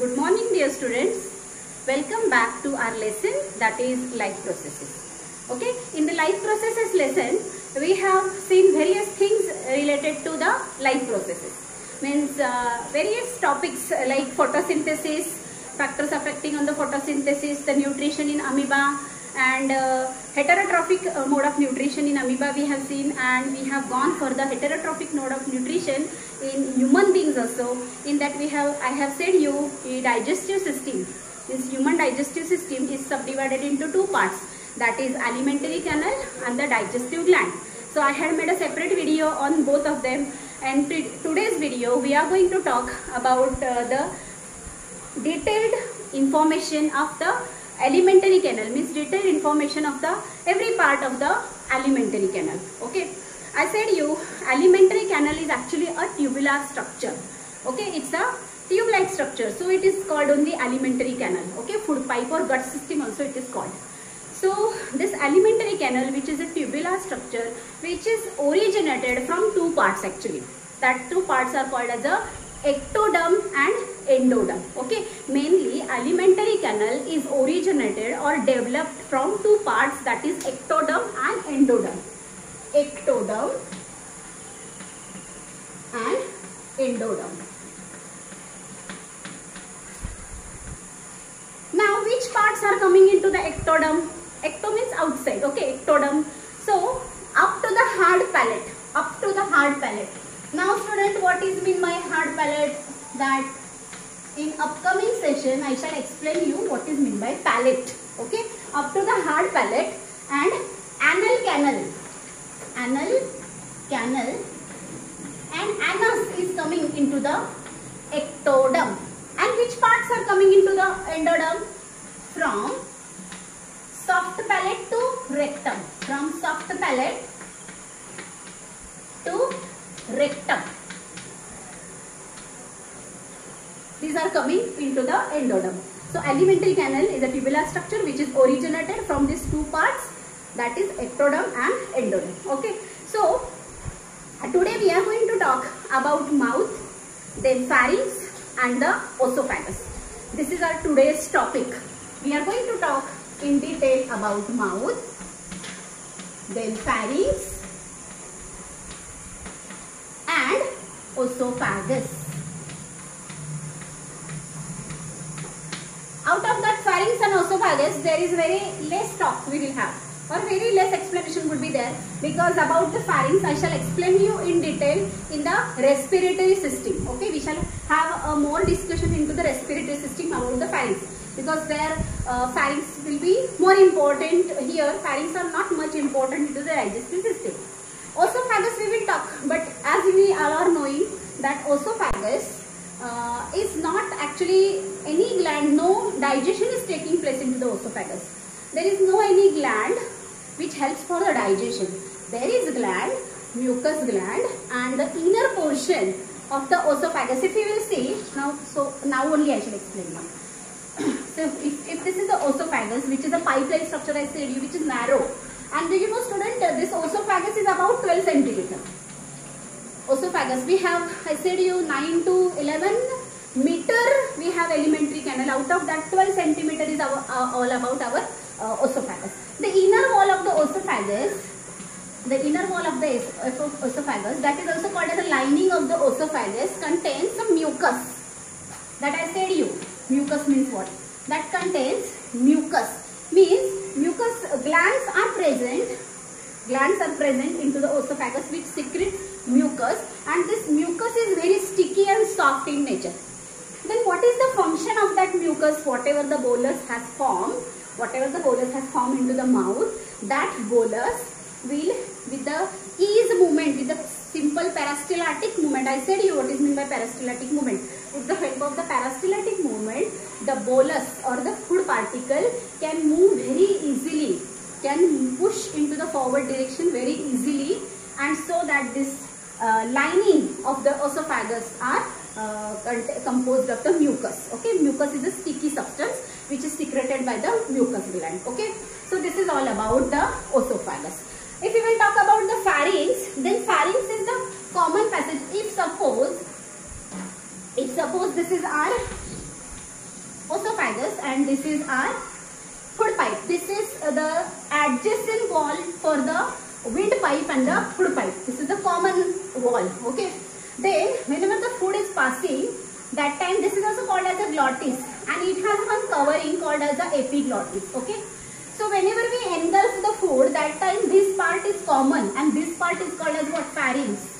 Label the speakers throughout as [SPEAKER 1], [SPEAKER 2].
[SPEAKER 1] Good morning dear students. Welcome back to our lesson that is life processes. Okay, in the life processes lesson we have seen various things related to the life processes. Means uh, various topics like photosynthesis, factors affecting on the photosynthesis, the nutrition in amoeba and uh, heterotrophic uh, mode of nutrition in amoeba we have seen and we have gone for the heterotrophic mode of nutrition in human beings also. In that we have, I have said you, the digestive system, this human digestive system is subdivided into two parts that is alimentary canal and the digestive gland. So I had made a separate video on both of them and today's video we are going to talk about uh, the detailed information of the alimentary canal means detailed information of the every part of the alimentary canal okay I said you alimentary canal is actually a tubular structure. Okay, it's a tube-like structure. So it is called only alimentary canal. Okay, food pipe or gut system also it is called. So this alimentary canal which is a tubular structure which is originated from two parts actually. That two parts are called as a ectoderm and endoderm. Okay, mainly alimentary canal is originated or developed from two parts that is ectoderm and endoderm ectoderm and endoderm. Now which parts are coming into the ectoderm? Ecto means outside, okay, ectoderm. So up to the hard palate, up to the hard palate. Now student, what is mean by hard palate? That in upcoming session I shall explain you what is mean by palate, okay, up to the hard palate and anal canal. Anal canal and anus is coming into the ectoderm. And which parts are coming into the endoderm? From soft palate to rectum. From soft palate to rectum. These are coming into the endoderm. So alimentary canal is a tubular structure which is originated from these two parts that is ectoderm and endoderm. Okay. So today we are going to talk about mouth then pharynx and the esophagus this is our today's topic. We are going to talk in detail about mouth then pharynx and esophagus out of that pharynx and esophagus there is very less talk we will have or very less explanation would be there because about the pharynx I shall explain you in detail in the respiratory system. Okay, we shall have a more discussion into the respiratory system about the pharynx because their uh, pharynx will be more important here. Pharynx are not much important into the digestive system. Esophagus we will talk but as we all are knowing that esophagus uh, is not actually any gland, no digestion is taking place into the esophagus. There is no any gland which helps for the digestion. There is gland, mucus gland and the inner portion of the esophagus. If you will see, now so now only I shall explain now. so if, if this is the esophagus which is a pipe-like structure I said you which is narrow and you know student this esophagus is about 12 centimeter. Esophagus we have I said you 9 to 11 meter we have alimentary canal out of that 12 centimeter is our, uh, all about our uh, esophagus. The inner wall of the esophagus, the inner wall of the esophagus that is also called as the lining of the esophagus contains some mucus. That I said you. Mucus means what? That contains mucus. Means mucus glands are present. Glands are present into the esophagus which secretes mucus and this mucus is very sticky and soft in nature. Then what is the function of that mucus whatever the bolus has formed whatever the bolus has formed into the mouth, that bolus will with the ease movement, with the simple peristaltic movement. I said you what is meant by peristaltic movement. With the help of the peristaltic movement, the bolus or the food particle can move very easily, can push into the forward direction very easily and so that this uh, lining of the esophagus are uh, composed of the mucus. Okay, mucus is a sticky substance which is secreted by the mucus gland. Okay, so this is all about the esophagus. If we will talk about the pharynx, then pharynx is the common passage. If suppose, if suppose this is our esophagus and this is our food pipe. This is the adjacent wall for the windpipe and the food pipe. This is the common wall. Okay. Then whenever the food is passing, that time this is also called as a glottis and it has one covering called as the epiglottis. Okay. So whenever we engulf the food, that time this part is common and this part is called as what? Pharynx.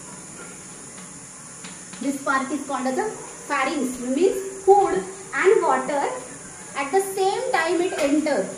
[SPEAKER 1] This part is called as a pharynx means food and water at the same time it enter.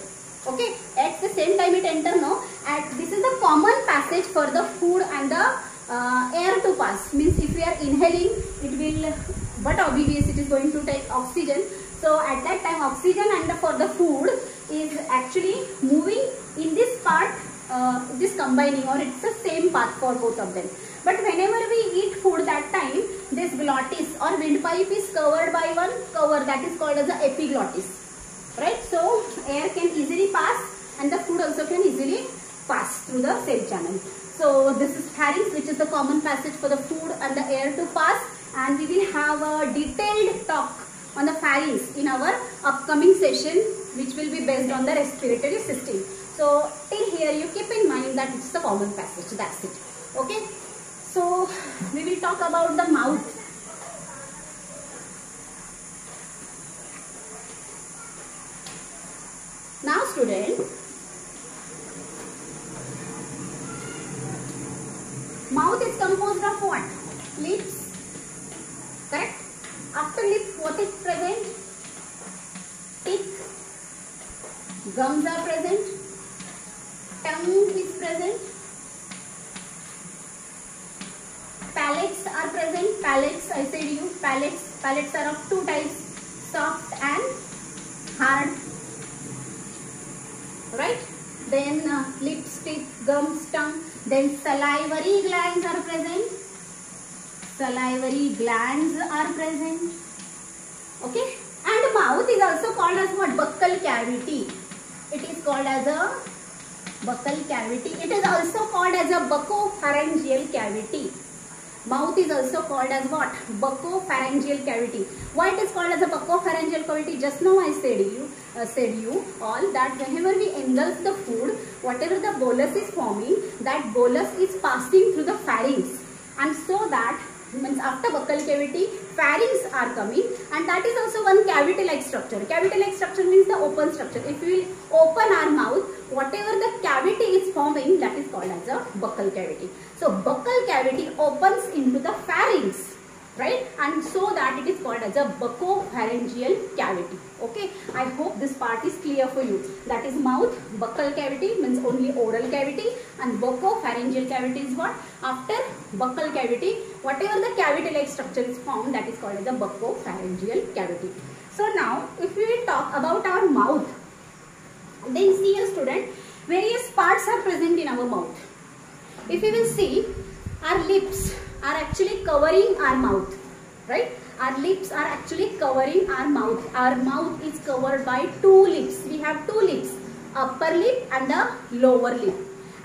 [SPEAKER 1] Okay, at the same time it enter no. At this is the common passage for the food and the uh, air to pass. Means if we are inhaling, it will. But obviously it is going to take oxygen. So at that time oxygen and for the food is actually moving in this part, uh, this combining or it's the same path for both of them. But whenever we eat food that time, this glottis or windpipe is covered by one cover that is called as the epiglottis. Right? So air can easily pass and the food also can easily pass through the same channel. So this is pharynx which is the common passage for the food and the air to pass and we will have a detailed talk on the pharynx in our upcoming session which will be based on the respiratory system. So till here you keep in mind that it's the common passage that's it. Okay. So we will talk about the mouth. Now student, mouth is composed of what? Lips, correct? After lips, what is present? Teeth, gums are present, tongue is present, palates are present. Palates, I said you, palates. Palates are of two types, soft and hard. Right? Then uh, teeth, gums, tongue. Then salivary glands are present. Salivary glands are present. Okay? And mouth is also called as what? Buccal cavity. It is called as a buccal cavity. It is also called as a buccopharyngeal cavity. Mouth is also called as what? Buccopharyngeal cavity. Why it is called as a buccopharyngeal cavity? Just now I said you, uh, said you all that whenever we engulf the food, whatever the bolus is forming, that bolus is passing through the pharynx, and so that means after buccal cavity, pharynx are coming, and that is also one cavity-like structure. Cavity-like structure means the open structure. If we open our mouth, whatever the cavity is forming, that is called as a buccal cavity. So buccal cavity opens into the pharynx, right? And so that it is called as a buccopharyngeal cavity. Okay, I hope this part is clear for you. That is mouth, buccal cavity means only oral cavity and buccopharyngeal cavity is what? After buccal cavity, whatever the cavity-like structure is formed, that is called as a buccopharyngeal cavity. So now, if we talk about our mouth, then see a student, various parts are present in our mouth. If you will see, our lips are actually covering our mouth, right? Our lips are actually covering our mouth. Our mouth is covered by two lips. We have two lips, upper lip and the lower lip.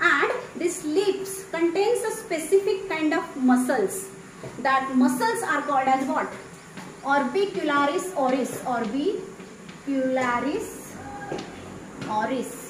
[SPEAKER 1] And this lips contains a specific kind of muscles. That muscles are called as what? Orbicularis oris. Orbicularis oris.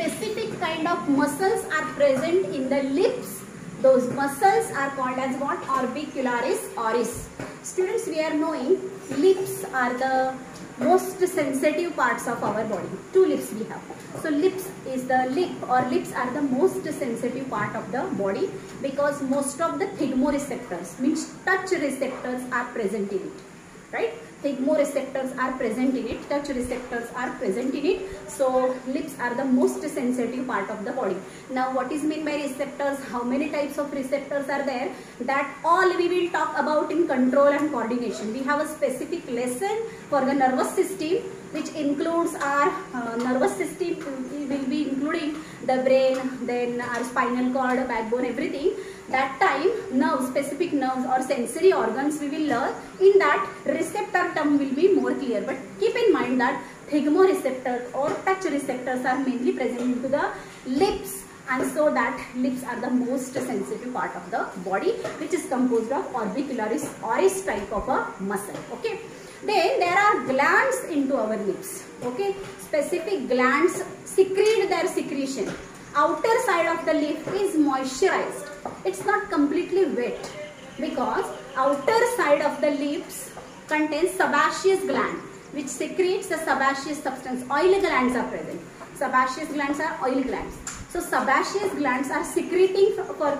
[SPEAKER 1] Specific kind of muscles are present in the lips. Those muscles are called as what? Orbicularis oris. Students, we are knowing lips are the most sensitive parts of our body. Two lips we have. So lips is the lip or lips are the most sensitive part of the body because most of the thigmoreceptors means touch receptors are present in it. Right? Thigmoreceptors are present in it, touch receptors are present in it. So lips are the most sensitive part of the body. Now what is meant by receptors? How many types of receptors are there? That all we will talk about in control and coordination. We have a specific lesson for the nervous system which includes our uh, nervous system we will be including the brain then our spinal cord backbone everything that time nerves specific nerves or sensory organs we will learn. In that receptor term will be more clear. But keep in mind that thigmoreceptors or touch receptors are mainly present into the lips. And so that lips are the most sensitive part of the body which is composed of orbicularis oris type of a muscle. Okay? Then there are glands into our lips. Okay? Specific glands secrete their secretion. Outer side of the lip is moisturized it's not completely wet because outer side of the lips contains sebaceous gland which secretes the sebaceous substance. Oil glands are present. Sebaceous glands are oil glands. So sebaceous glands are secreting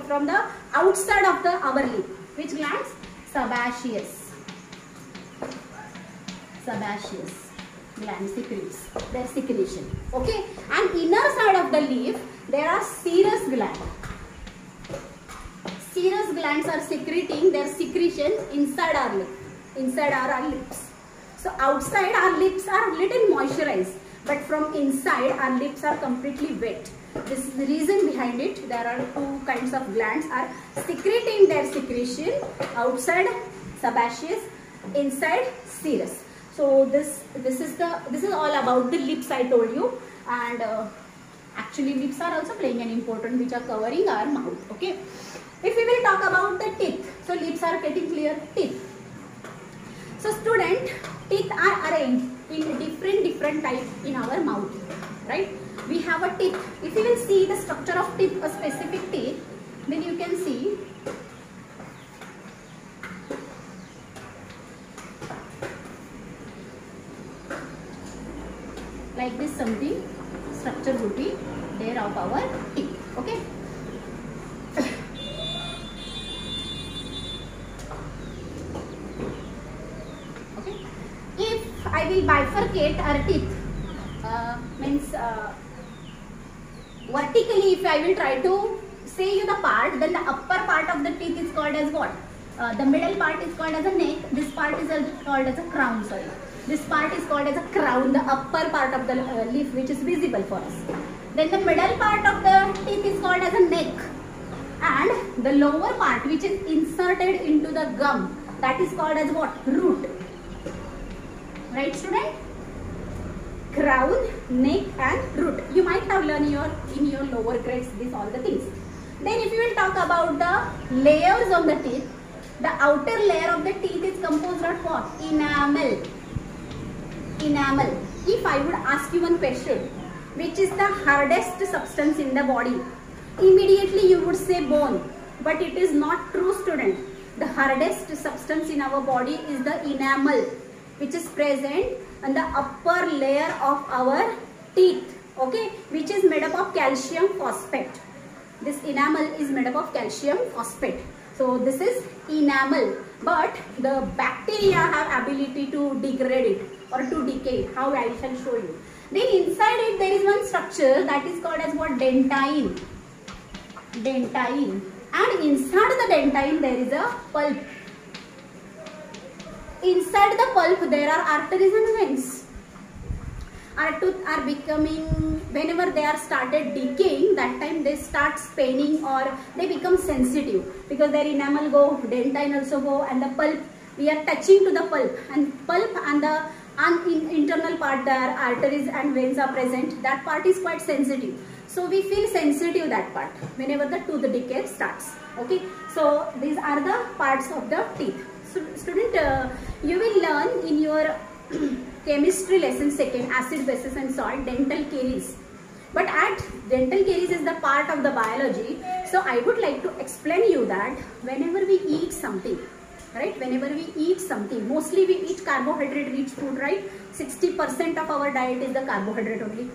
[SPEAKER 1] from the outside of the our lip which glands? Sebaceous. Sebaceous gland secretes. Their secretion. Okay? And inner side of the leaf there are serous gland serous glands are secreting their secretion inside our lip inside our, lips. So outside our lips are little moisturized but from inside our lips are completely wet. This is the reason behind it. There are two kinds of glands are secreting their secretion outside sebaceous inside serous. So this this is the this is all about the lips i told you. And uh, actually lips are also playing an important which are covering our mouth okay if we will talk about the teeth so lips are getting clear teeth. So student teeth are arranged in different different type in our mouth right? We have a teeth. If you will see the structure of teeth a specific teeth then you can see like this something structure would be there of our teeth okay if i will bifurcate our teeth uh, means uh, vertically if i will try to say you the part then the upper part of the teeth is called as what? Uh, the middle part is called as a neck this part is called as a crown sorry. This part is called as a crown the upper part of the uh, leaf which is visible for us. Then the middle part of the teeth is called as a neck. And the lower part which is inserted into the gum that is called as what? Root. Right student crown neck and root. You might have learned your in your lower grades these all the things. Then if you will talk about the layers of the teeth the outer layer of the teeth is composed of what? Enamel. Enamel. If i would ask you one question which is the hardest substance in the body? Immediately you would say bone but it is not true student. The hardest substance in our body is the enamel which is present on the upper layer of our teeth okay which is made up of calcium phosphate. This enamel is made up of calcium phosphate. So this is enamel but the bacteria have ability to degrade it or to decay how i shall show you. Then inside it there is one structure that is called as what? Dentine. Dentine. And inside the dentine there is a pulp inside the pulp there are arteries and veins. Our tooth are becoming whenever they are started decaying that time they start spaining or they become sensitive. Because their enamel go dentine also go and the pulp we are touching to the pulp. And pulp and the and in internal part there arteries and veins are present. That part is quite sensitive. So we feel sensitive that part whenever the tooth decay starts. Okay? So these are the parts of the teeth student uh, you will learn in your chemistry lesson second acid basis and salt dental caries. But at dental caries is the part of the biology. So i would like to explain you that whenever we eat something right whenever we eat something mostly we eat carbohydrate rich food right? 60 percent of our diet is the carbohydrate only.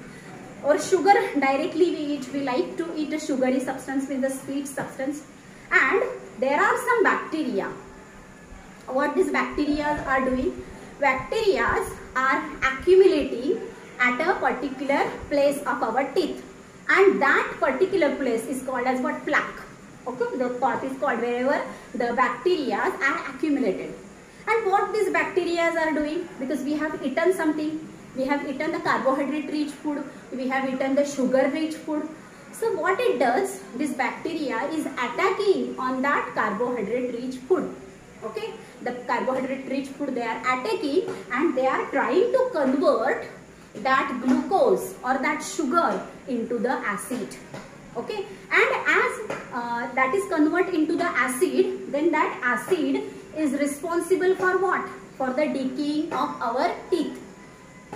[SPEAKER 1] Or sugar directly we eat we like to eat a sugary substance with the sweet substance. And there are some bacteria what these bacteria are doing. Bacteria are accumulating at a particular place of our teeth. And that particular place is called as what? Plaque. Okay? The part is called wherever the bacteria are accumulated. And what these bacteria are doing? Because we have eaten something. We have eaten the carbohydrate rich food. We have eaten the sugar rich food. So what it does this bacteria is attacking on that carbohydrate rich food. Okay the carbohydrate rich food they are attacking and they are trying to convert that glucose or that sugar into the acid. Okay? And as uh, that is convert into the acid then that acid is responsible for what? For the decaying of our teeth.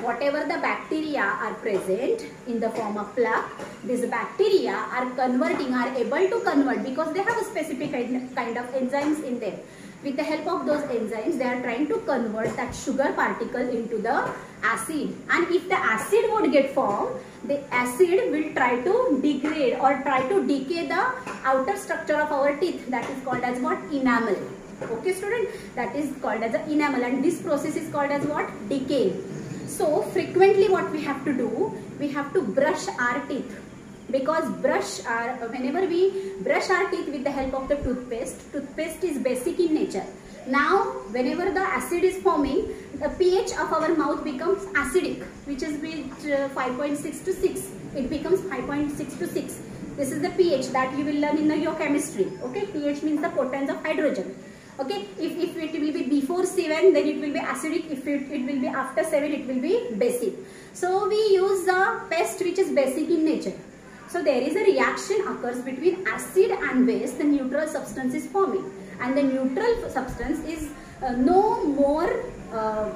[SPEAKER 1] Whatever the bacteria are present in the form of plaque these bacteria are converting are able to convert because they have a specific kind of enzymes in them with the help of those enzymes they are trying to convert that sugar particle into the acid. And if the acid would get formed the acid will try to degrade or try to decay the outer structure of our teeth. That is called as what? Enamel. Okay student? That is called as an enamel. And this process is called as what? Decay. So frequently what we have to do we have to brush our teeth because brush our whenever we brush our teeth with the help of the toothpaste toothpaste is basic in nature. Now whenever the acid is forming the ph of our mouth becomes acidic which is with uh, 5.6 to 6 it becomes 5.6 to 6 this is the ph that you will learn in the, your chemistry okay? ph means the potence of hydrogen okay? If, if it will be before 7 then it will be acidic. If it, it will be after 7 it will be basic. So we use the paste which is basic in nature so there is a reaction occurs between acid and base, the neutral substance is forming. And the neutral substance is uh, no more uh,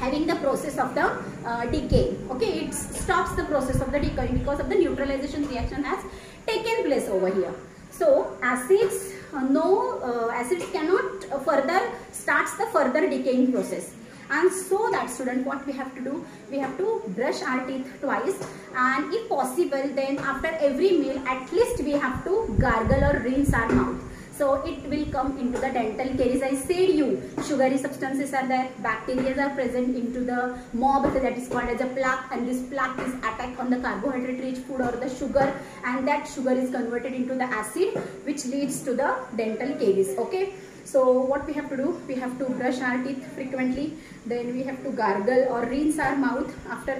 [SPEAKER 1] having the process of the uh, decay. Okay, it stops the process of the decay because of the neutralization reaction has taken place over here. So acids, uh, no uh, acids cannot further starts the further decaying process and so that student what we have to do? We have to brush our teeth twice. And if possible then after every meal at least we have to gargle or rinse our mouth. So it will come into the dental caries. I said you, sugary substances are there, bacteria are present into the mob. That is called as a plaque. And this plaque is attack on the carbohydrate rich food or the sugar. And that sugar is converted into the acid which leads to the dental caries. Okay. So what we have to do, we have to brush our teeth frequently, then we have to gargle or rinse our mouth after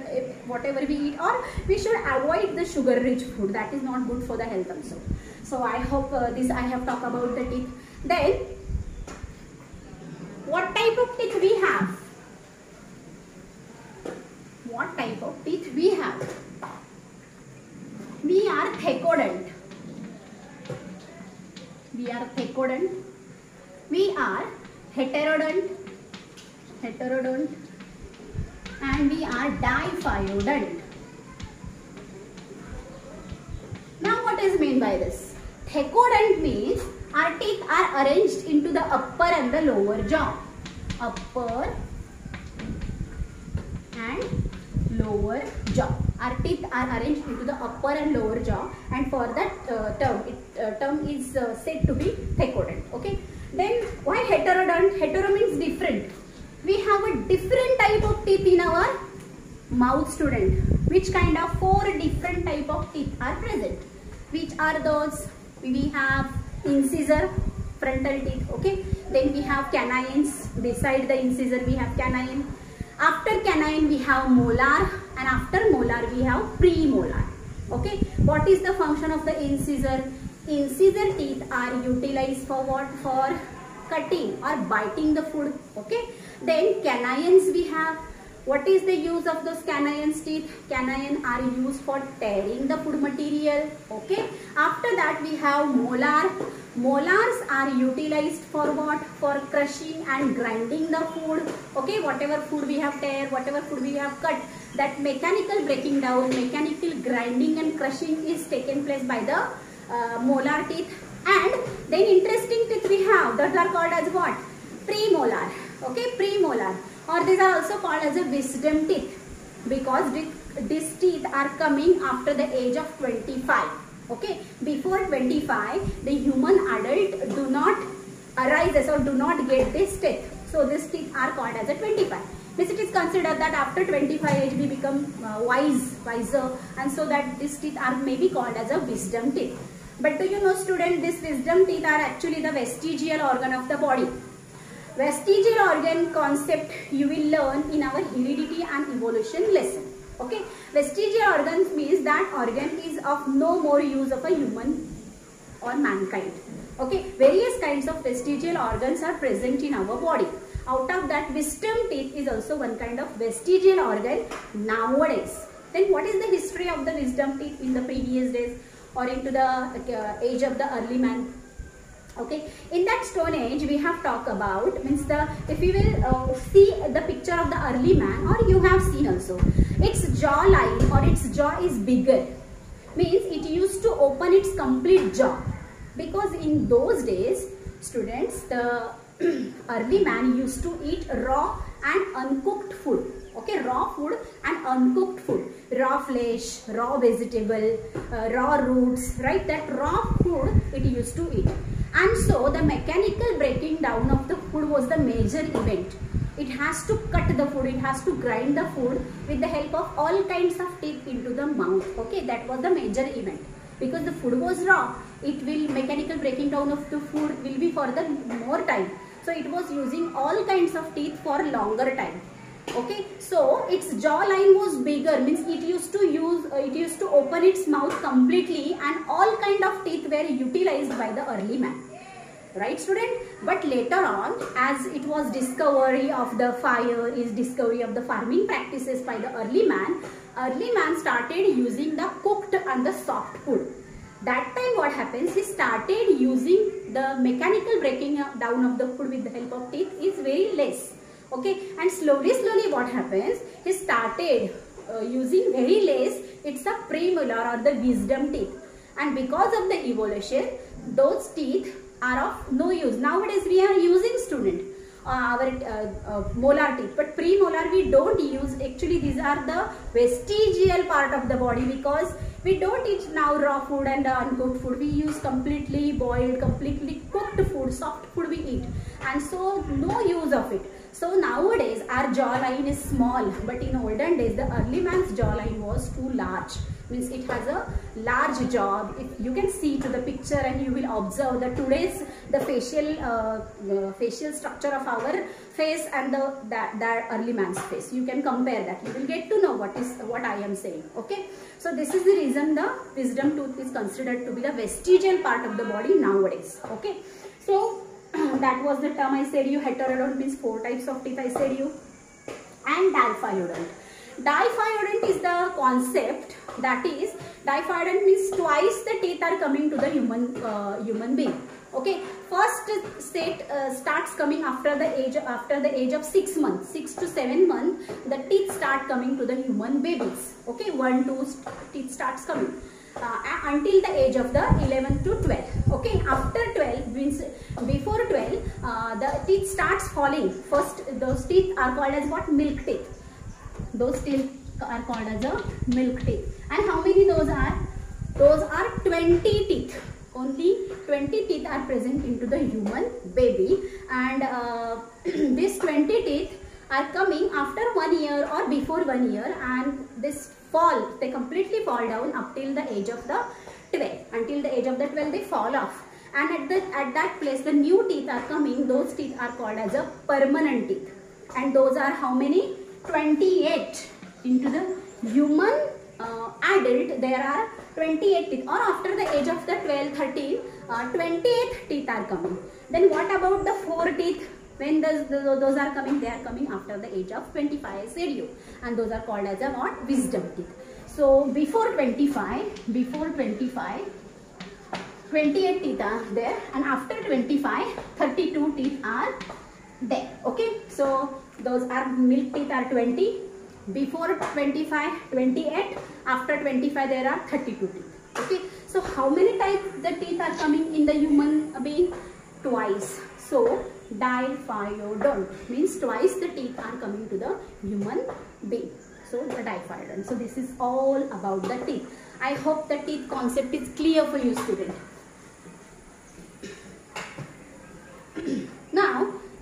[SPEAKER 1] whatever we eat or we should avoid the sugar rich food that is not good for the health also. So I hope uh, this I have talked about the teeth. Then what type of teeth we have? What type of teeth we have? We are thecodont. We are thecodont we are heterodont, heterodont and we are diphyodont. Now what is meant by this? Thecodont means our teeth are arranged into the upper and the lower jaw. Upper and lower jaw. Our teeth are arranged into the upper and lower jaw and for that uh, term, it, uh, term is uh, said to be thecodont. Okay. Then why heterodont? Hetero means different. We have a different type of teeth in our mouth student. Which kind of four different type of teeth are present? Which are those? We have incisor, frontal teeth, okay. Then we have canines. Beside the incisor we have canine. After canine we have molar and after molar we have premolar. Okay. What is the function of the incisor? Incisor teeth are utilized for what? For cutting or biting the food. Okay. Then canines we have. What is the use of those canines teeth? Canine are used for tearing the food material. Okay. After that we have molar. Molars are utilized for what? For crushing and grinding the food. Okay. Whatever food we have tear, whatever food we have cut, that mechanical breaking down, mechanical grinding and crushing is taken place by the uh, molar teeth and then interesting teeth we have that are called as what? Premolar. Okay premolar. Or these are also called as a wisdom teeth because these teeth are coming after the age of 25 okay before 25 the human adult do not arises or do not get this teeth. So these teeth are called as a 25 Means it is considered that after 25 age we become uh, wise, wiser and so that these teeth are maybe called as a wisdom teeth. But do you know student, this wisdom teeth are actually the vestigial organ of the body. Vestigial organ concept you will learn in our heredity and evolution lesson. Okay, vestigial organs means that organ is of no more use of a human or mankind. Okay, various kinds of vestigial organs are present in our body. Out of that, wisdom teeth is also one kind of vestigial organ nowadays. Then what is the history of the wisdom teeth in the previous days? Or into the uh, age of the early man. Okay? In that stone age we have talked about means the if you will uh, see the picture of the early man or you have seen also. Its jaw line or its jaw is bigger. Means it used to open its complete jaw. Because in those days students the early man used to eat raw and uncooked food okay raw food and uncooked food. Raw flesh raw vegetable uh, raw roots right? That raw food it used to eat. And so the mechanical breaking down of the food was the major event. It has to cut the food it has to grind the food with the help of all kinds of teeth into the mouth. Okay that was the major event. Because the food was raw it will mechanical breaking down of the food will be for the more time. So it was using all kinds of teeth for longer time okay so its jawline was bigger means it used to use uh, it used to open its mouth completely and all kind of teeth were utilized by the early man. Right student? But later on as it was discovery of the fire is discovery of the farming practices by the early man early man started using the cooked and the soft food. That time what happens he started using the mechanical breaking down of the food with the help of teeth is very less okay and slowly slowly what happens? He started uh, using very less it's a premolar or the wisdom teeth. And because of the evolution those teeth are of no use. Nowadays we are using student uh, our uh, uh, molar teeth. But premolar we don't use. Actually these are the vestigial part of the body because we don't eat now raw food and uncooked food. We use completely boiled completely cooked food soft food we eat. And so no use of it so nowadays our jawline is small but in olden days the early man's jawline was too large. Means it has a large jaw. If you can see to the picture and you will observe that today's the facial uh, facial structure of our face and the that, that early man's face. You can compare that. You will get to know what is what i am saying okay? So this is the reason the wisdom tooth is considered to be the vestigial part of the body nowadays okay? So that was the term i said you heterodont means four types of teeth i said you and diphyodont Diphyodont is the concept that is diphyodont means twice the teeth are coming to the human uh, human being. Okay, first set uh, starts coming after the age after the age of six months, six to seven months. The teeth start coming to the human babies. Okay, one two teeth starts coming. Uh, until the age of the 11 to 12 okay after 12 means before 12 uh, the teeth starts falling. First those teeth are called as what? Milk teeth. Those teeth are called as a milk teeth. And how many those are? Those are 20 teeth. Only 20 teeth are present into the human baby. And uh, these 20 teeth are coming after one year or before one year. And this fall. They completely fall down up till the age of the 12 until the age of the 12 they fall off. And at the at that place the new teeth are coming. Those teeth are called as a permanent teeth. And those are how many? 28 into the human uh, adult there are 28 teeth. Or after the age of the 12 13 uh, 28 teeth are coming. Then what about the four teeth when those, those are coming they are coming after the age of 25 I and those are called as a what? Wisdom teeth. So before 25 before 25 28 teeth are there. And after 25 32 teeth are there. Okay? So those are milk teeth are 20 before 25 28 after 25 there are 32 teeth. Okay? So how many times the teeth are coming in the human being? Twice so diphyodont means twice the teeth are coming to the human being so the diphyodont so this is all about the teeth i hope the teeth concept is clear for you student now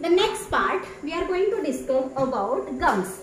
[SPEAKER 1] the next part we are going to discuss about gums.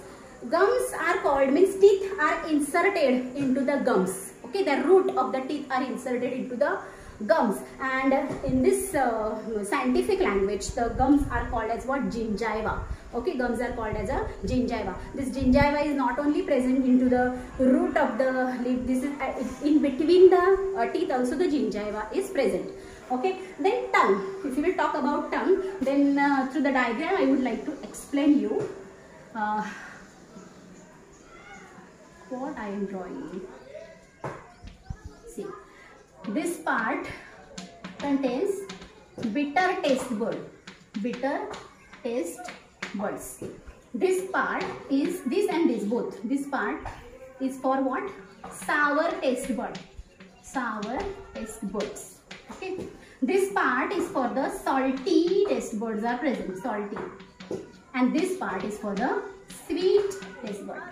[SPEAKER 1] Gums are called means teeth are inserted into the gums. Okay, the root of the teeth are inserted into the gums. And in this uh, scientific language the gums are called as what? Gingiva. Okay gums are called as a gingiva. This gingiva is not only present into the root of the lip this is uh, in between the uh, teeth also the gingiva is present. Okay then tongue. If you will talk about tongue then uh, through the diagram i would like to explain you uh, what i am drawing this part contains bitter taste bitter taste buds. This part is this and this both. This part is for what? Sour taste bud. Sour taste buds. Okay. This part is for the salty taste buds are present salty. And this part is for the sweet taste bud.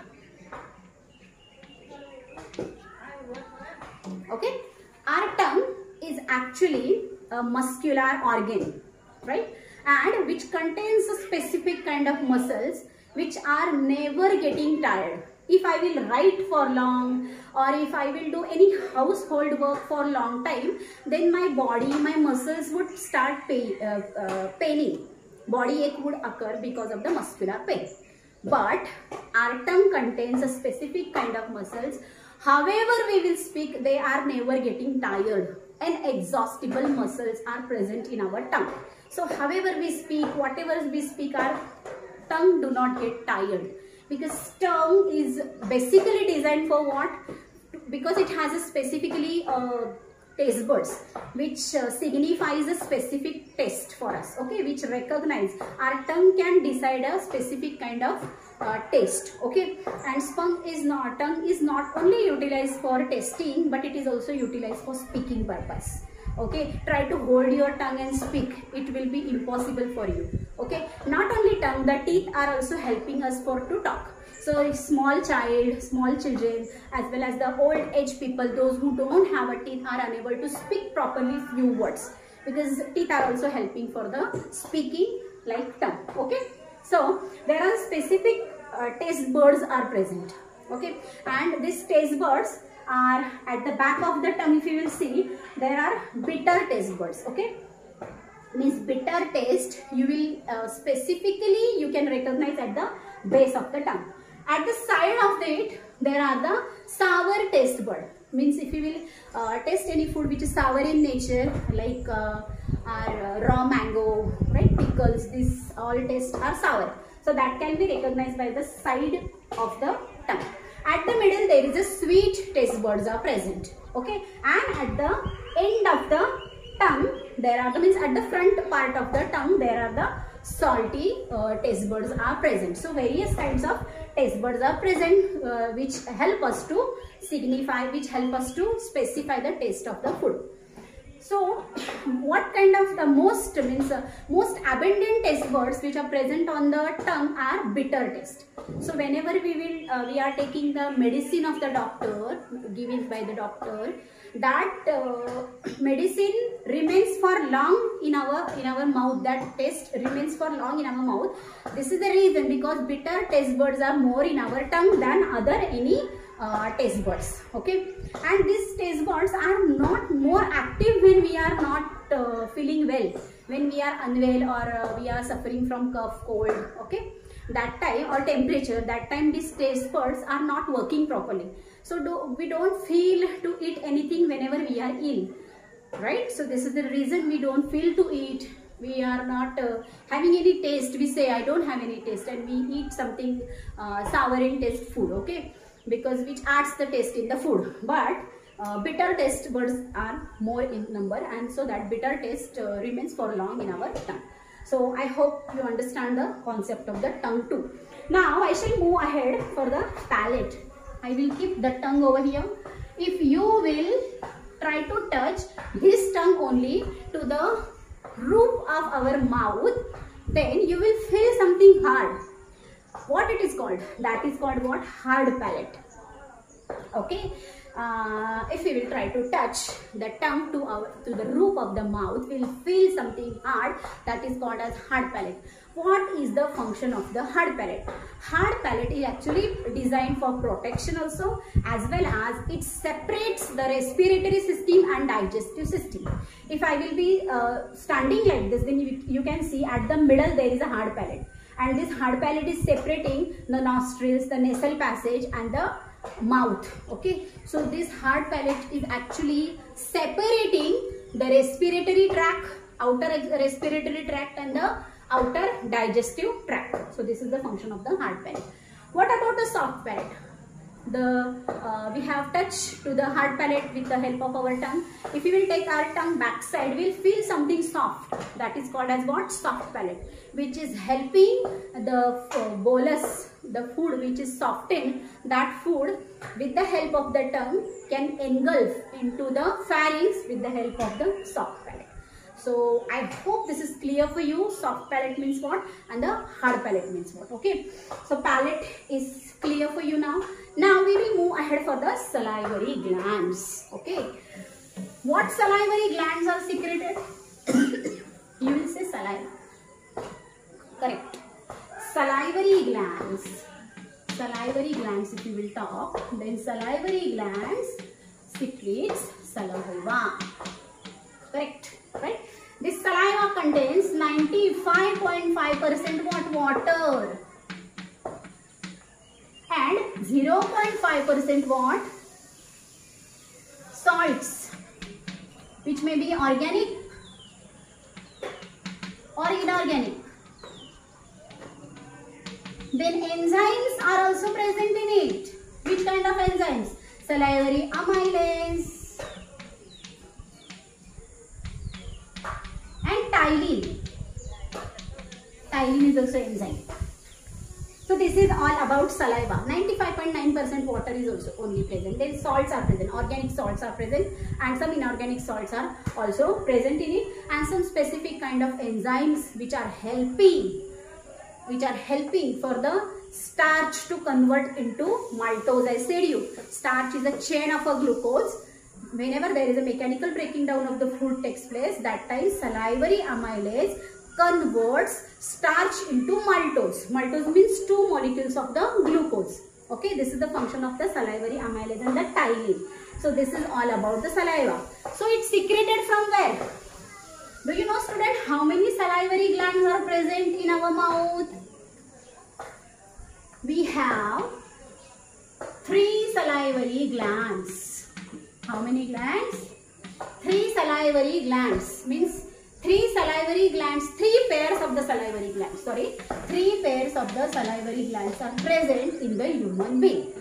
[SPEAKER 1] Okay our tongue is actually a muscular organ right? And which contains a specific kind of muscles which are never getting tired. If i will write for long or if i will do any household work for a long time then my body my muscles would start pain, uh, uh, paining. Body ache would occur because of the muscular pain. But our tongue contains a specific kind of muscles However we will speak, they are never getting tired and exhaustible muscles are present in our tongue. So however we speak, whatever we speak, our tongue do not get tired because tongue is basically designed for what? Because it has a specifically uh, taste buds which uh, signifies a specific taste for us okay which recognize our tongue can decide a specific kind of uh, taste okay and tongue is not tongue is not only utilized for tasting but it is also utilized for speaking purpose okay try to hold your tongue and speak it will be impossible for you okay not only tongue the teeth are also helping us for to talk so small child, small children as well as the old age people, those who don't have a teeth are unable to speak properly few words because teeth are also helping for the speaking like tongue. Okay. So there are specific taste buds are present. Okay. And these taste buds are at the back of the tongue if you will see there are bitter taste buds. Okay means bitter taste you will uh, specifically you can recognize at the base of the tongue at the side of it, there are the sour taste bud. Means if you will uh, taste any food which is sour in nature, like uh, our uh, raw mango, right, pickles, this all taste are sour. So that can be recognized by the side of the tongue. At the middle, there is a sweet taste buds are present. Okay, and at the end of the tongue, there are the means at the front part of the tongue, there are the salty uh, taste buds are present. So various kinds of taste buds are present uh, which help us to signify, which help us to specify the taste of the food. So what kind of the most means uh, most abundant taste words which are present on the tongue are bitter taste. So whenever we will uh, we are taking the medicine of the doctor given by the doctor that uh, medicine remains for long in our in our mouth that taste remains for long in our mouth this is the reason because bitter taste words are more in our tongue than other any uh, taste buds okay and these taste buds are not more active when we are not uh, feeling well when we are unwell or uh, we are suffering from cough cold okay that time or temperature that time these taste buds are not working properly so do, we don't feel to eat anything whenever we are ill. Right? So this is the reason we don't feel to eat. We are not uh, having any taste. We say I don't have any taste and we eat something uh, sour in taste food. Okay? Because which adds the taste in the food. But uh, bitter taste buds are more in number and so that bitter taste uh, remains for long in our tongue. So I hope you understand the concept of the tongue too. Now I shall move ahead for the palate. I will keep the tongue over here. If you will try to touch this tongue only to the roof of our mouth, then you will feel something hard. What it is called? That is called what? Hard palate. Okay uh, if we will try to touch the tongue to our to the roof of the mouth we will feel something hard that is called as hard palate what is the function of the hard palate hard palate is actually designed for protection also as well as it separates the respiratory system and digestive system if i will be uh, standing like this then you, you can see at the middle there is a hard palate and this hard palate is separating the nostrils the nasal passage and the mouth. Okay? So this hard palate is actually separating the respiratory tract outer respiratory tract and the outer digestive tract. So this is the function of the hard palate. What about the soft palate the uh, we have touch to the hard palate with the help of our tongue if we will take our tongue backside we'll feel something soft that is called as what soft palate which is helping the uh, bolus the food which is softened that food with the help of the tongue can engulf into the pharynx with the help of the soft palate so I hope this is clear for you. Soft palate means what and the hard palate means what. Okay. So palate is clear for you now. Now we will move ahead for the salivary glands. Okay. What salivary glands are secreted? you will say saliva. Correct. Salivary glands. Salivary glands if you will talk. Then salivary glands secretes saliva. Correct. Right. This saliva contains 95.5% what water 0.5% what salts which may be organic or inorganic. Then enzymes are also present in it. Which kind of enzymes? Salivary amylase and ptyalin. Ptyalin is also enzyme. This is all about saliva. 95.9% water is also only present. Then salts are present. Organic salts are present and some inorganic salts are also present in it and some specific kind of enzymes which are helping which are helping for the starch to convert into maltose. I said you starch is a chain of a glucose whenever there is a mechanical breaking down of the food takes place, that time salivary amylase converts starch into maltose. Maltose means two molecules of the glucose. Okay, this is the function of the salivary amylase and the ptyalin. So this is all about the saliva. So it's secreted from where? Do you know student how many salivary glands are present in our mouth? We have three salivary glands. How many glands? Three salivary glands means three salivary glands, three pairs of the salivary glands, sorry, three pairs of the salivary glands are present in the human being.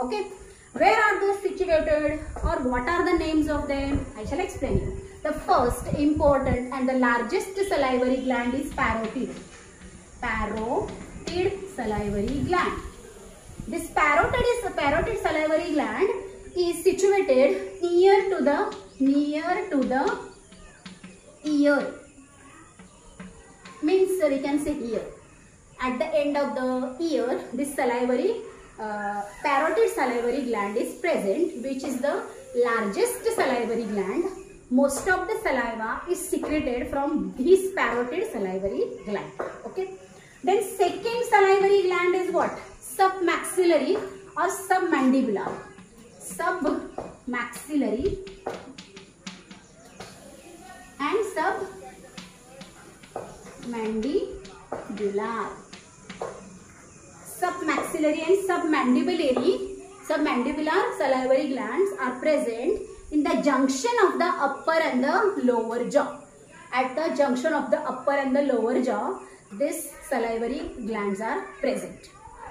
[SPEAKER 1] Okay, where are those situated or what are the names of them? I shall explain you. The first important and the largest salivary gland is parotid. Parotid salivary gland. This parotid is parotid salivary gland is situated near to the near to the ear. Means we can say ear. At the end of the ear this salivary uh, parotid salivary gland is present which is the largest salivary gland. Most of the saliva is secreted from this parotid salivary gland okay? Then second salivary gland is what? Submaxillary or submandibular. Submaxillary submandibular. Submaxillary and submandibulary, submandibular salivary glands are present in the junction of the upper and the lower jaw. At the junction of the upper and the lower jaw, these salivary glands are present.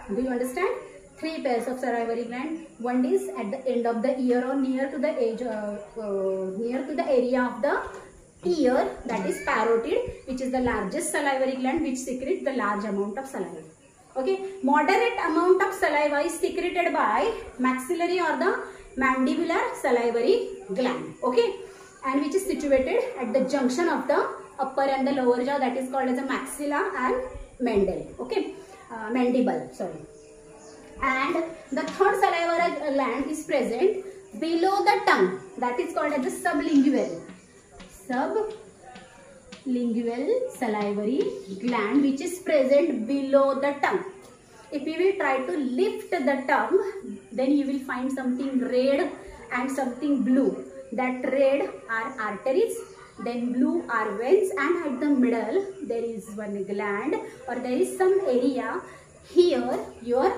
[SPEAKER 1] Do you understand? three pairs of salivary gland. One is at the end of the ear or near to the edge, uh, uh, near to the area of the ear that is parotid which is the largest salivary gland which secretes the large amount of saliva. Okay, moderate amount of saliva is secreted by maxillary or the mandibular salivary gland. Okay, and which is situated at the junction of the upper and the lower jaw that is called as a maxilla and mandible. Okay, uh, mandible. Sorry and the third salivary gland is present below the tongue that is called as the sublingual sublingual salivary gland which is present below the tongue if we will try to lift the tongue then you will find something red and something blue that red are arteries then blue are veins and at the middle there is one gland or there is some area here your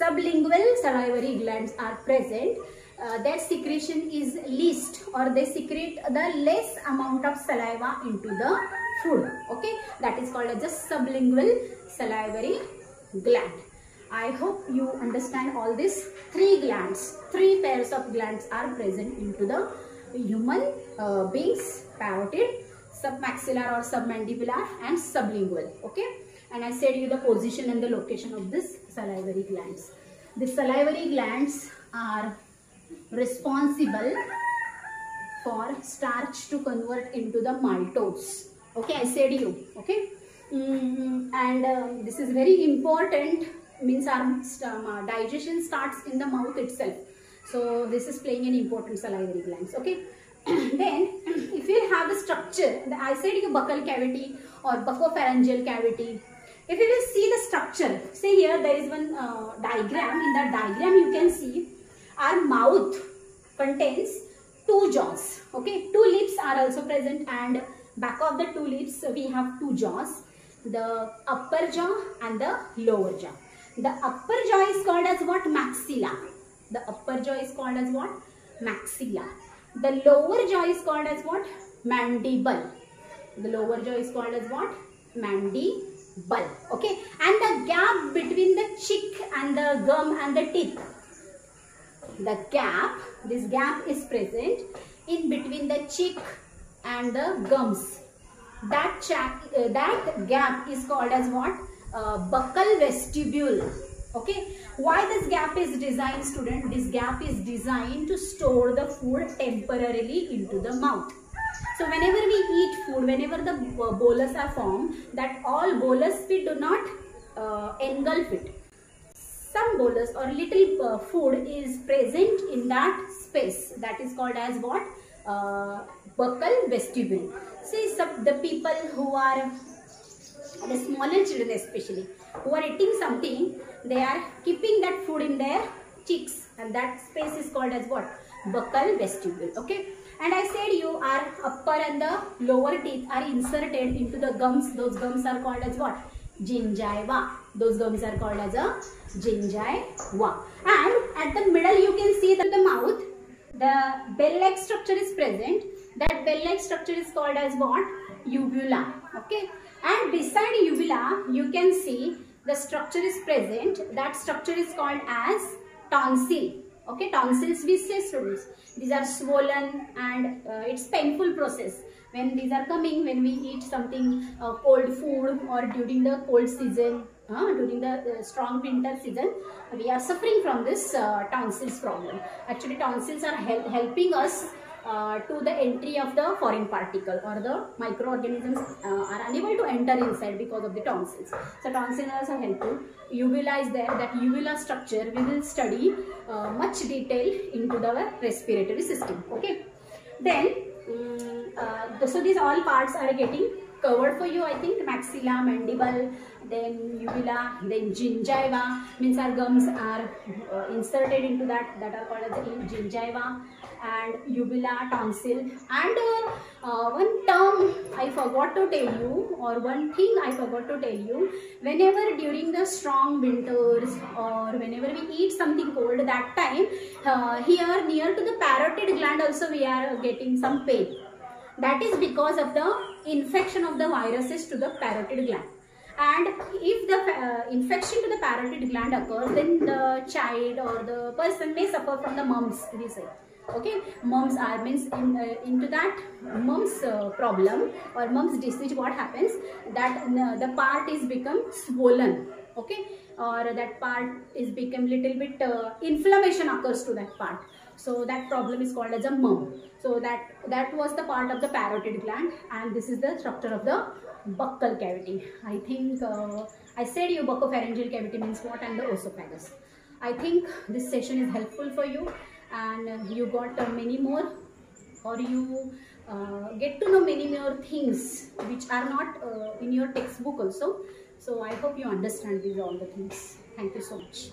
[SPEAKER 1] sublingual salivary glands are present, uh, their secretion is least or they secrete the less amount of saliva into the food. Okay, that is called as the sublingual salivary gland. I hope you understand all these three glands. Three pairs of glands are present into the human uh, beings, parotid, submaxillar or submandibular and sublingual. Okay. And I said you the position and the location of this salivary glands. The salivary glands are responsible for starch to convert into the maltose. Okay, I said you. Okay. Mm, and uh, this is very important means our um, digestion starts in the mouth itself. So this is playing an important salivary glands. Okay. then if you have the structure, I said you buccal cavity or buccopharyngeal cavity. If you will see the structure, say here there is one uh, diagram. In that diagram you can see our mouth contains two jaws. Okay, two lips are also present and back of the two lips we have two jaws. The upper jaw and the lower jaw. The upper jaw is called as what? Maxilla. The upper jaw is called as what? Maxilla. The lower jaw is called as what? Mandible. The lower jaw is called as what? Mandible. Okay. And the gap between the cheek and the gum and the teeth. The gap, this gap is present in between the cheek and the gums. That, uh, that gap is called as what? uh, buccal vestibule. Okay? Why this gap is designed student? This gap is designed to store the food temporarily into the mouth. So whenever we eat food whenever the bolus are formed that all bolus we do not uh, engulf it some bolus or little uh, food is present in that space. That is called as what? Uh, buccal vestibule. See some the people who are the smaller children especially who are eating something they are keeping that food in their cheeks. And that space is called as what? Buccal vestibule. Okay? And i said you are upper and the lower teeth are inserted into the gums. Those gums are called as what? Gingiva those gums are called as a gingiva and at the middle you can see that the mouth. The bell-like structure is present. That bell-like structure is called as what? Uvula. Okay? And beside uvula you can see the structure is present. That structure is called as tonsil. Okay? Tonsils we say students these are swollen and uh, it's painful process. When these are coming when we eat something uh, cold food or during the cold season uh, during the uh, strong winter season we are suffering from this uh, tonsils problem actually tonsils are hel helping us uh, to the entry of the foreign particle or the microorganisms uh, are unable to enter inside because of the tonsils. So tonsils are helpful. Uvula is there. That uvula structure we will study uh, much detail into the respiratory system. Okay. Then, um, so these all parts are getting covered for you I think maxilla, mandible, then uvula, then gingiva means our gums are uh, inserted into that that are called as the gingiva and uvula, tonsil. And uh, uh, one term I forgot to tell you or one thing I forgot to tell you whenever during the strong winters or whenever we eat something cold that time uh, here near to the parotid gland also we are getting some pain. That is because of the infection of the viruses to the parotid gland and if the uh, infection to the parotid gland occurs then the child or the person may suffer from the mumps we say. Okay? Mumps are means in, uh, into that mumps uh, problem or mumps disease what happens? That uh, the part is become swollen. Okay? Or that part is become little bit uh, inflammation occurs to that part. So that problem is called as a mum. So that that was the part of the parotid gland and this is the structure of the buccal cavity. I think uh, i said you buccopharyngeal cavity means what? And the oesophagus. I think this session is helpful for you. And you got uh, many more or you uh, get to know many more things which are not uh, in your textbook also. So i hope you understand these all the things. Thank you so much